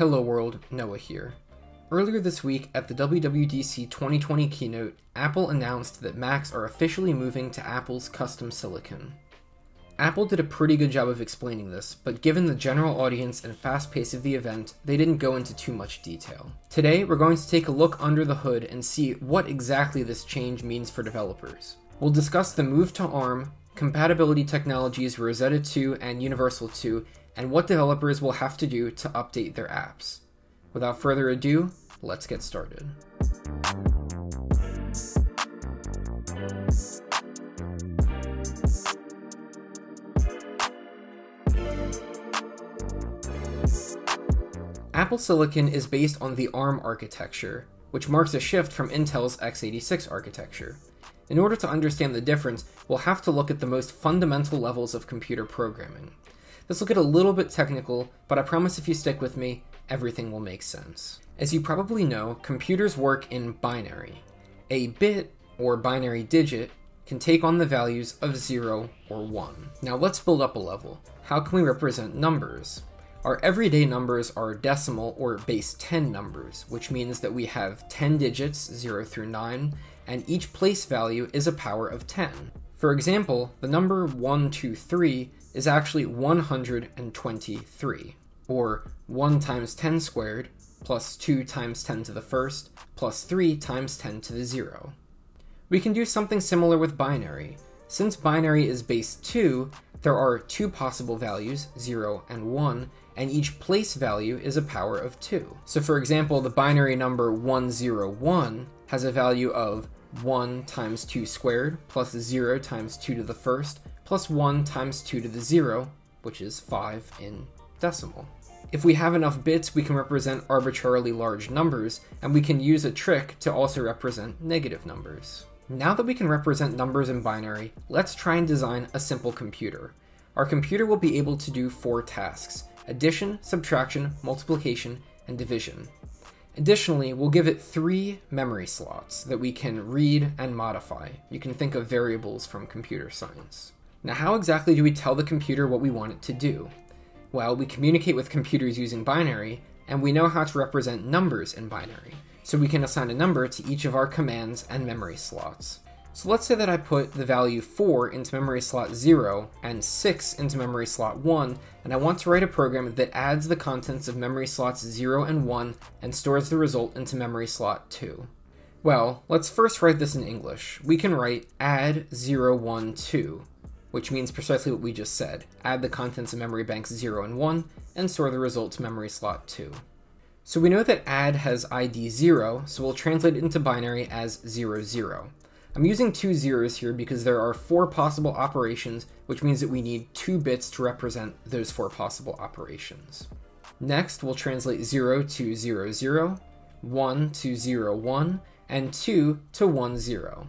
Hello world, Noah here. Earlier this week at the WWDC 2020 keynote, Apple announced that Macs are officially moving to Apple's custom silicon. Apple did a pretty good job of explaining this, but given the general audience and fast pace of the event, they didn't go into too much detail. Today, we're going to take a look under the hood and see what exactly this change means for developers. We'll discuss the move to ARM, compatibility technologies Rosetta 2 and Universal 2, and what developers will have to do to update their apps. Without further ado, let's get started. Apple Silicon is based on the ARM architecture, which marks a shift from Intel's x86 architecture. In order to understand the difference, we'll have to look at the most fundamental levels of computer programming. This will get a little bit technical, but I promise if you stick with me, everything will make sense. As you probably know, computers work in binary. A bit, or binary digit, can take on the values of 0 or 1. Now let's build up a level. How can we represent numbers? Our everyday numbers are decimal or base 10 numbers, which means that we have 10 digits, 0 through 9, and each place value is a power of 10. For example, the number 123 is actually 123, or 1 times 10 squared plus 2 times 10 to the first plus 3 times 10 to the 0. We can do something similar with binary. Since binary is base 2, there are two possible values, 0 and 1, and each place value is a power of 2. So for example, the binary number 101 has a value of 1 times 2 squared plus 0 times 2 to the first plus 1 times 2 to the 0, which is 5 in decimal. If we have enough bits, we can represent arbitrarily large numbers, and we can use a trick to also represent negative numbers. Now that we can represent numbers in binary, let's try and design a simple computer. Our computer will be able to do four tasks addition, subtraction, multiplication, and division. Additionally, we'll give it three memory slots that we can read and modify. You can think of variables from computer science. Now, how exactly do we tell the computer what we want it to do? Well, we communicate with computers using binary, and we know how to represent numbers in binary, so we can assign a number to each of our commands and memory slots. So let's say that I put the value 4 into memory slot 0 and 6 into memory slot 1, and I want to write a program that adds the contents of memory slots 0 and 1 and stores the result into memory slot 2. Well, let's first write this in English. We can write add 0, 1, 2, which means precisely what we just said. Add the contents of memory banks 0 and 1, and store the result to memory slot 2. So we know that add has ID 0, so we'll translate it into binary as 0, 0. I'm using two zeros here because there are four possible operations, which means that we need two bits to represent those four possible operations. Next, we'll translate 0 to 0, 0, 1 to 0, 1, and 2 to 1, 0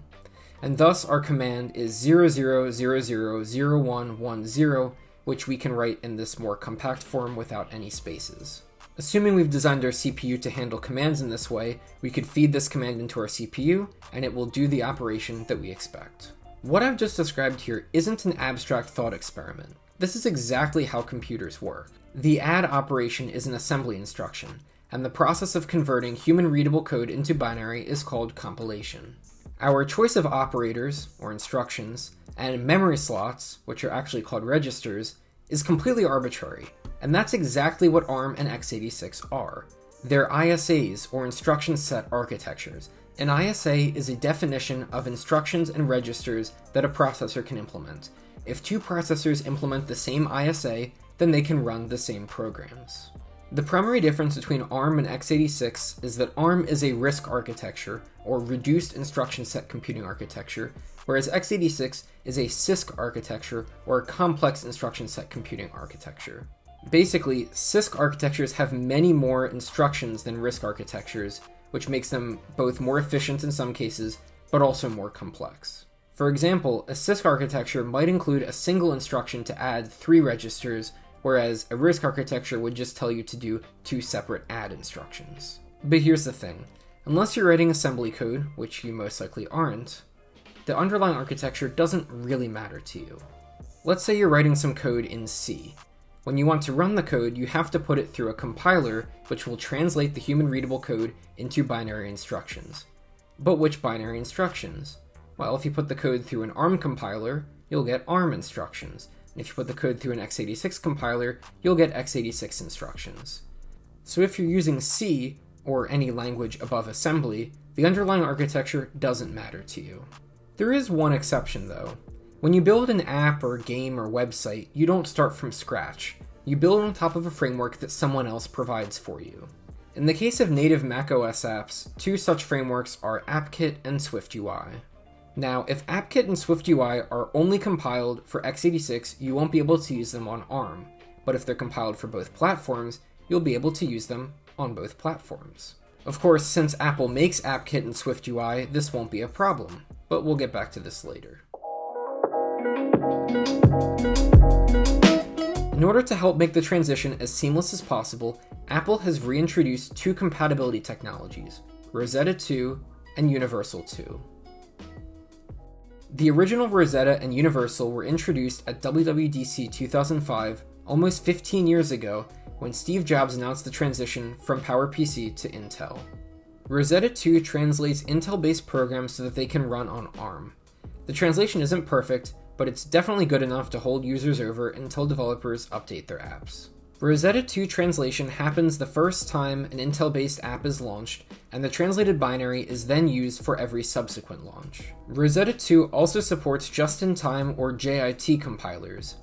and thus our command is 00000110, which we can write in this more compact form without any spaces. Assuming we've designed our CPU to handle commands in this way, we could feed this command into our CPU, and it will do the operation that we expect. What I've just described here isn't an abstract thought experiment. This is exactly how computers work. The add operation is an assembly instruction, and the process of converting human readable code into binary is called compilation. Our choice of operators, or instructions, and memory slots, which are actually called registers, is completely arbitrary, and that's exactly what ARM and x86 are. They're ISAs, or instruction set architectures. An ISA is a definition of instructions and registers that a processor can implement. If two processors implement the same ISA, then they can run the same programs. The primary difference between ARM and x86 is that ARM is a RISC architecture, or Reduced Instruction Set Computing Architecture, whereas x86 is a CISC architecture, or Complex Instruction Set Computing Architecture. Basically, CISC architectures have many more instructions than RISC architectures, which makes them both more efficient in some cases, but also more complex. For example, a CISC architecture might include a single instruction to add three registers whereas a RISC architecture would just tell you to do two separate add instructions. But here's the thing unless you're writing assembly code, which you most likely aren't, the underlying architecture doesn't really matter to you. Let's say you're writing some code in C. When you want to run the code, you have to put it through a compiler, which will translate the human readable code into binary instructions. But which binary instructions? Well, if you put the code through an ARM compiler, you'll get ARM instructions. And if you put the code through an x86 compiler, you'll get x86 instructions. So if you're using C, or any language above assembly, the underlying architecture doesn't matter to you. There is one exception though. When you build an app or game or website, you don't start from scratch. You build on top of a framework that someone else provides for you. In the case of native macOS apps, two such frameworks are AppKit and SwiftUI. Now, if AppKit and SwiftUI are only compiled for x86, you won't be able to use them on ARM, but if they're compiled for both platforms, you'll be able to use them on both platforms. Of course, since Apple makes AppKit and SwiftUI, this won't be a problem, but we'll get back to this later. In order to help make the transition as seamless as possible, Apple has reintroduced two compatibility technologies, Rosetta 2 and Universal 2. The original Rosetta and Universal were introduced at WWDC 2005 almost 15 years ago when Steve Jobs announced the transition from PowerPC to Intel. Rosetta 2 translates Intel based programs so that they can run on ARM. The translation isn't perfect, but it's definitely good enough to hold users over until developers update their apps. Rosetta 2 translation happens the first time an Intel based app is launched, and the translated binary is then used for every subsequent launch. Rosetta 2 also supports just in time or JIT compilers.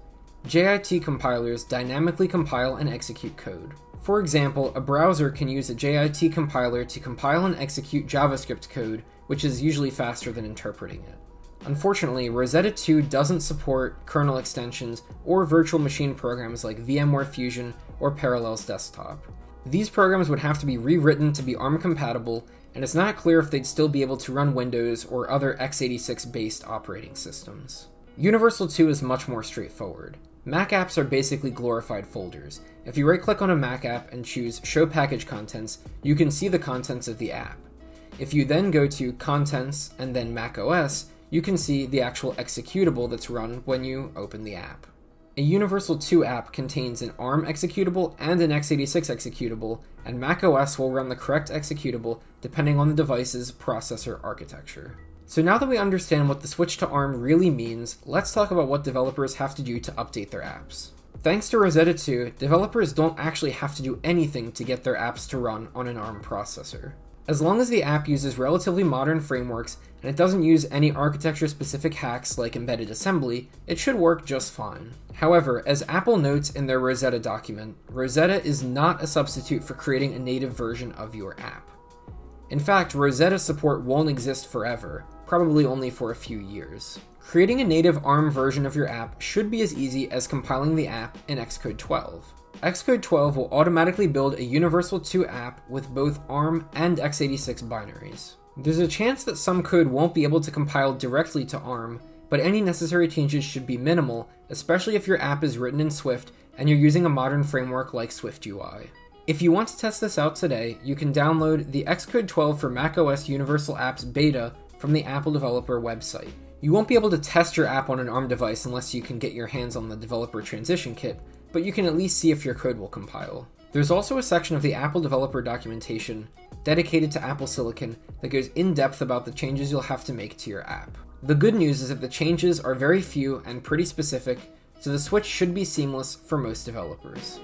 JIT compilers dynamically compile and execute code. For example, a browser can use a JIT compiler to compile and execute JavaScript code, which is usually faster than interpreting it. Unfortunately, Rosetta 2 doesn't support kernel extensions or virtual machine programs like VMware Fusion or Parallels Desktop. These programs would have to be rewritten to be ARM compatible, and it's not clear if they'd still be able to run Windows or other x86 based operating systems. Universal 2 is much more straightforward. Mac apps are basically glorified folders. If you right click on a Mac app and choose Show Package Contents, you can see the contents of the app. If you then go to Contents and then Mac OS, you can see the actual executable that's run when you open the app. A Universal 2 app contains an ARM executable and an x86 executable, and macOS will run the correct executable depending on the device's processor architecture. So now that we understand what the switch to ARM really means, let's talk about what developers have to do to update their apps. Thanks to Rosetta 2, developers don't actually have to do anything to get their apps to run on an ARM processor. As long as the app uses relatively modern frameworks and it doesn't use any architecture specific hacks like embedded assembly, it should work just fine. However, as Apple notes in their Rosetta document, Rosetta is not a substitute for creating a native version of your app. In fact, Rosetta support won't exist forever, probably only for a few years. Creating a native ARM version of your app should be as easy as compiling the app in Xcode 12. Xcode 12 will automatically build a Universal 2 app with both ARM and x86 binaries. There's a chance that some code won't be able to compile directly to ARM, but any necessary changes should be minimal, especially if your app is written in Swift and you're using a modern framework like SwiftUI. If you want to test this out today, you can download the Xcode 12 for macOS Universal Apps beta from the Apple Developer website. You won't be able to test your app on an ARM device unless you can get your hands on the Developer Transition Kit, but you can at least see if your code will compile. There's also a section of the Apple developer documentation dedicated to Apple Silicon that goes in depth about the changes you'll have to make to your app. The good news is that the changes are very few and pretty specific, so the switch should be seamless for most developers.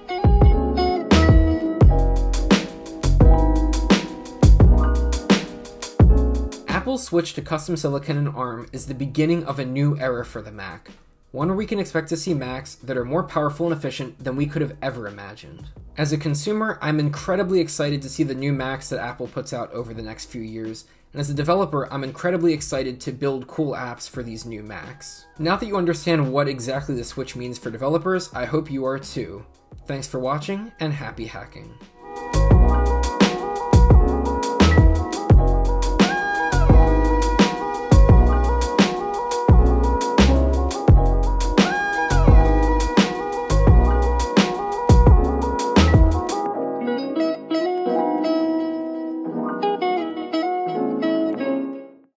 Apple's switch to custom silicon and ARM is the beginning of a new era for the Mac, one where we can expect to see Macs that are more powerful and efficient than we could have ever imagined. As a consumer, I'm incredibly excited to see the new Macs that Apple puts out over the next few years, and as a developer, I'm incredibly excited to build cool apps for these new Macs. Now that you understand what exactly the Switch means for developers, I hope you are too. Thanks for watching, and happy hacking.